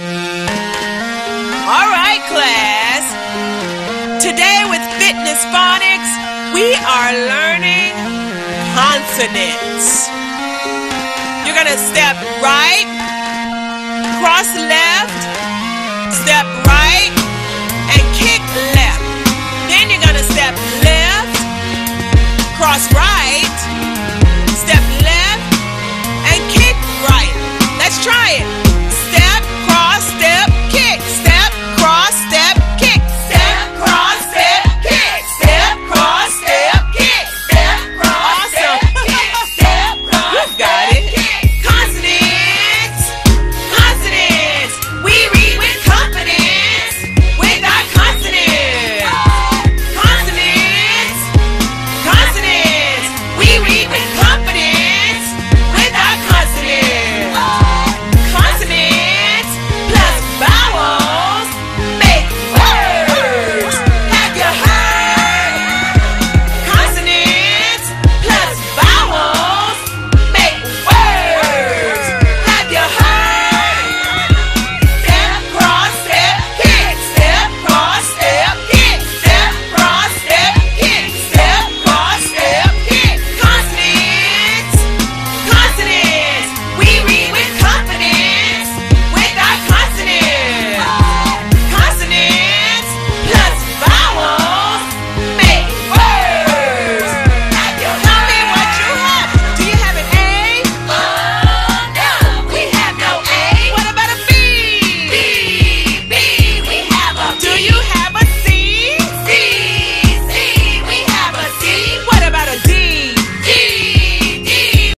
All right, class. Today with Fitness Phonics, we are learning consonants. You're going to step right, cross left, step right.